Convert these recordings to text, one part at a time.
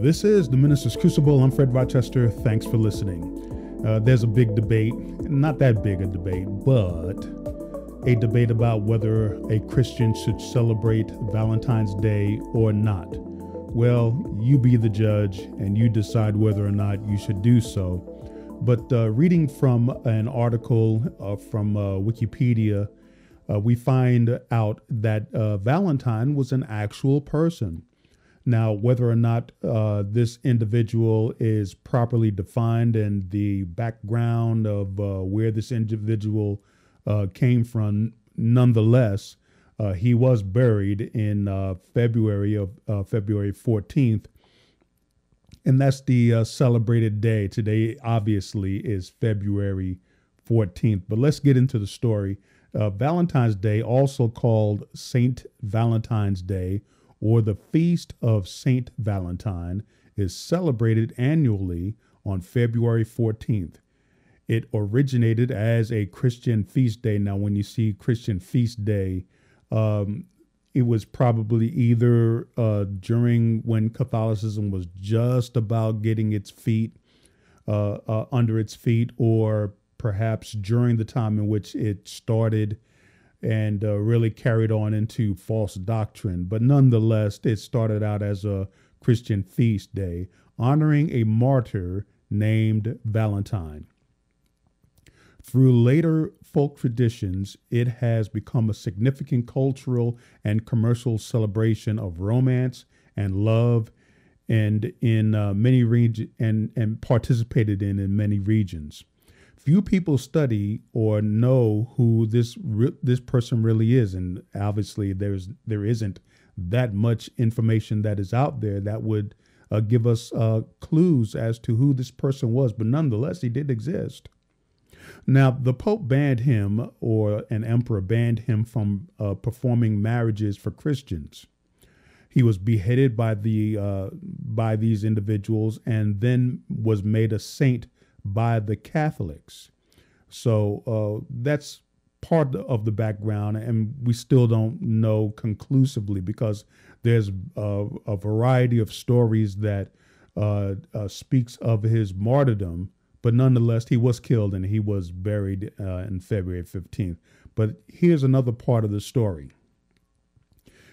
This is the Minister's Crucible. I'm Fred Rochester. Thanks for listening. Uh, there's a big debate, not that big a debate, but a debate about whether a Christian should celebrate Valentine's Day or not. Well, you be the judge and you decide whether or not you should do so. But uh, reading from an article uh, from uh, Wikipedia, uh, we find out that uh, Valentine was an actual person. Now, whether or not uh, this individual is properly defined and the background of uh, where this individual uh, came from, nonetheless, uh, he was buried in uh, February of uh, February 14th, and that's the celebrated day. Today, obviously, is February 14th. But let's get into the story. Valentine's Day, also called Saint Valentine's Day or the Feast of Saint Valentine, is celebrated annually on February 14th. It originated as a Christian feast day. Now, when you see Christian feast day, um, it was probably either uh, during when Catholicism was just about getting its feet uh, uh, under its feet, or perhaps during the time in which it started and uh, really carried on into false doctrine. But nonetheless, it started out as a Christian feast day honoring a martyr named Valentine. Through later folk traditions, it has become a significant cultural and commercial celebration of romance and love and in uh, many regions and, and participated in in many regions few people study or know who this re- this person really is, and obviously there's there isn't that much information that is out there that would uh, give us uh, clues as to who this person was. But nonetheless, he did exist. Now, the Pope banned him, or an emperor banned him from uh, performing marriages for Christians. He was beheaded by the uh, by these individuals, and then was made a saint by the Catholics. So uh, that's part of the background, and we still don't know conclusively because there's uh, a variety of stories that uh, uh speaks of his martyrdom. But nonetheless, he was killed and he was buried uh, in February 15th. But here's another part of the story.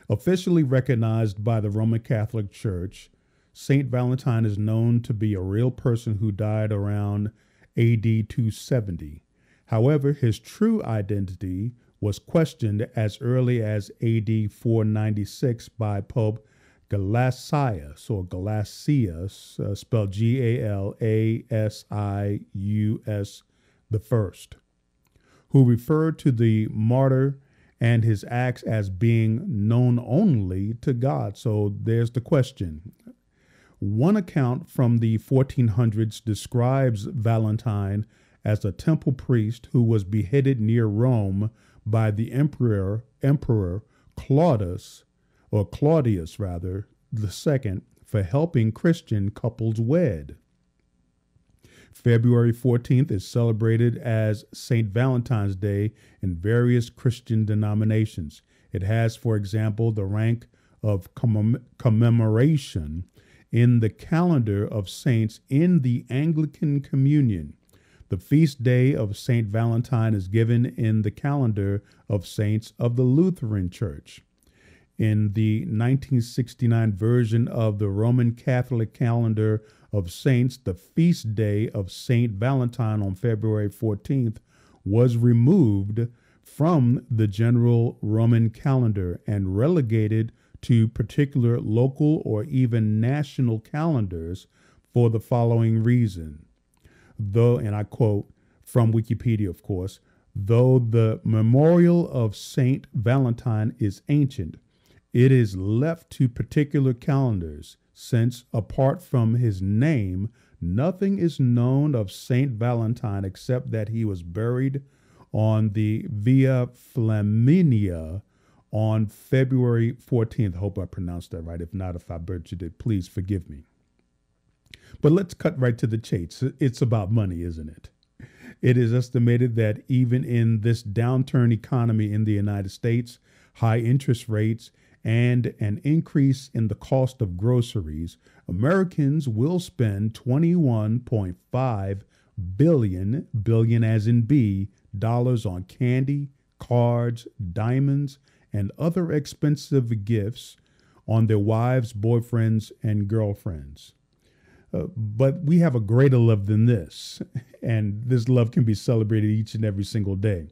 Officially recognized by the Roman Catholic Church, Saint Valentine is known to be a real person who died around AD 270. However, his true identity was questioned as early as AD 496 by Pope Galasius or Galasius, uh, spelled G A L A S I U S the first, who referred to the martyr and his acts as being known only to God. So there's the question one account from the 1400s describes Valentine as a temple priest who was beheaded near Rome by the emperor emperor Claudius or Claudius rather the second for helping Christian couples wed. February 14th is celebrated as St. Valentine's Day in various Christian denominations. It has, for example, the rank of commem- commemoration in the calendar of saints in the Anglican Communion. The feast day of St. Valentine is given in the calendar of saints of the Lutheran Church. In the 1969 version of the Roman Catholic calendar of saints, the feast day of St. Valentine on February 14th was removed from the general Roman calendar and relegated to particular local or even national calendars for the following reason. Though, and I quote from Wikipedia, of course, though the memorial of Saint Valentine is ancient, it is left to particular calendars, since apart from his name, nothing is known of Saint Valentine except that he was buried on the Via Flaminia on February 14th. I hope I pronounced that right. If not, if I butchered it, please forgive me. But let's cut right to the chase. It's about money, isn't it? It is estimated that even in this downturn economy in the United States, high interest rates, and an increase in the cost of groceries, Americans will spend 21.5 billion, billion as in B, dollars on candy, cards, diamonds, and other expensive gifts on their wives, boyfriends, and girlfriends. Uh, but we have a greater love than this, and this love can be celebrated each and every single day.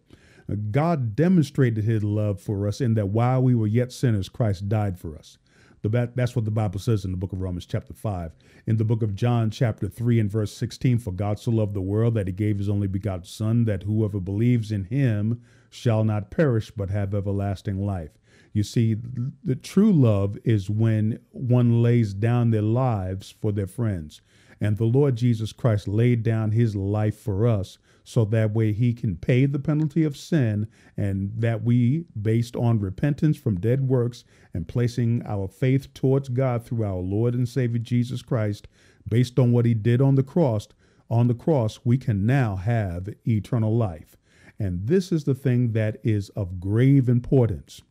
Uh, God demonstrated his love for us in that while we were yet sinners, Christ died for us. The, that's what the Bible says in the book of Romans, chapter 5. In the book of John, chapter 3, and verse 16, For God so loved the world that he gave his only begotten Son, that whoever believes in him shall not perish, but have everlasting life. You see, the true love is when one lays down their lives for their friends. And the Lord Jesus Christ laid down his life for us so that way he can pay the penalty of sin and that we, based on repentance from dead works and placing our faith towards God through our Lord and Savior Jesus Christ, based on what he did on the cross, on the cross, we can now have eternal life. And this is the thing that is of grave importance.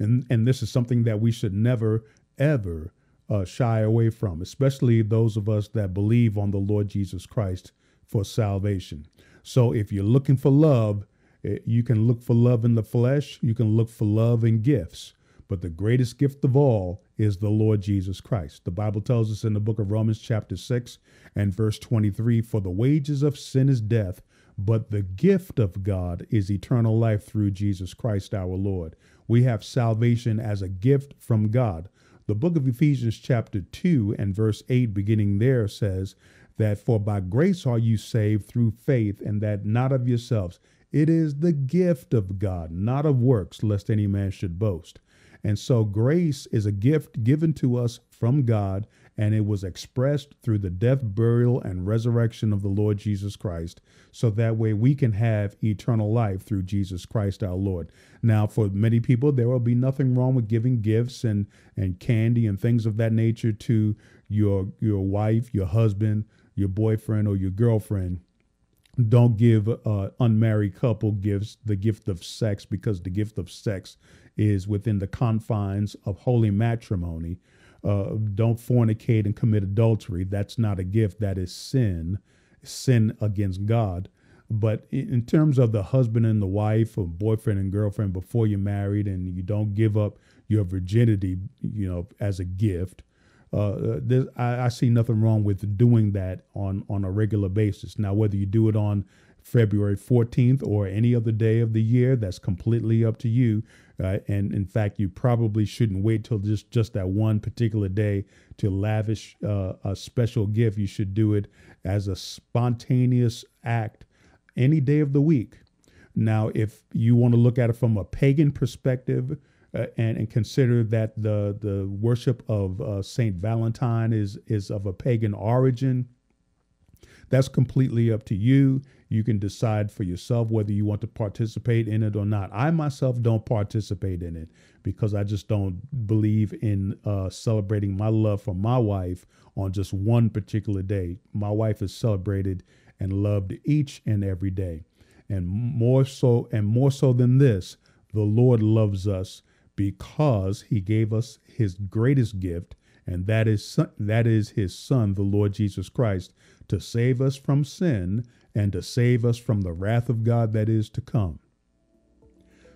And, and this is something that we should never, ever uh, shy away from, especially those of us that believe on the Lord Jesus Christ for salvation. So if you're looking for love, eh, you can look for love in the flesh, you can look for love in gifts. But the greatest gift of all is the Lord Jesus Christ. The Bible tells us in the book of Romans, chapter 6 and verse 23 For the wages of sin is death, but the gift of God is eternal life through Jesus Christ our Lord. We have salvation as a gift from God. The book of Ephesians, chapter 2, and verse 8, beginning there, says that for by grace are you saved through faith, and that not of yourselves. It is the gift of God, not of works, lest any man should boast. And so grace is a gift given to us from God, and it was expressed through the death, burial, and resurrection of the Lord Jesus Christ, so that way we can have eternal life through Jesus Christ our Lord. Now, for many people, there will be nothing wrong with giving gifts and, and candy and things of that nature to your your wife, your husband, your boyfriend, or your girlfriend don't give uh, unmarried couple gifts the gift of sex because the gift of sex is within the confines of holy matrimony. Uh, don't fornicate and commit adultery. That's not a gift. That is sin, sin against God. But in terms of the husband and the wife, or boyfriend and girlfriend before you're married, and you don't give up your virginity, you know, as a gift, uh, I, I, see nothing wrong with doing that on on a regular basis. Now, whether you do it on February 14th or any other day of the year, that's completely up to you. Uh, and in fact, you probably shouldn't wait till just just that one particular day to lavish uh, a special gift. You should do it as a spontaneous act any day of the week. Now, if you want to look at it from a pagan perspective, uh, and, and consider that the the worship of uh, Saint Valentine is is of a pagan origin. That's completely up to you. You can decide for yourself whether you want to participate in it or not. I myself don't participate in it because I just don't believe in uh, celebrating my love for my wife on just one particular day. My wife is celebrated and loved each and every day. And more so, and more so than this, the Lord loves us because he gave us his greatest gift, and that is that is his son, the Lord Jesus Christ, to save us from sin and to save us from the wrath of God that is to come.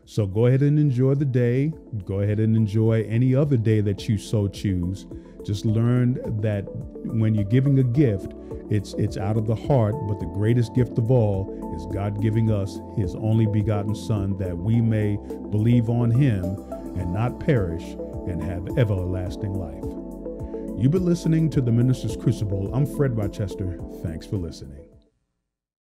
So go ahead and enjoy the day. Go ahead and enjoy any other day that you so choose. Just learn that when you're giving a gift, it's it's out of the heart, but the greatest gift of all is God giving us his only begotten son that we may believe on him and not perish and have everlasting life. You've been listening to the Minister's Crucible. I'm Fred Rochester. Thanks for listening.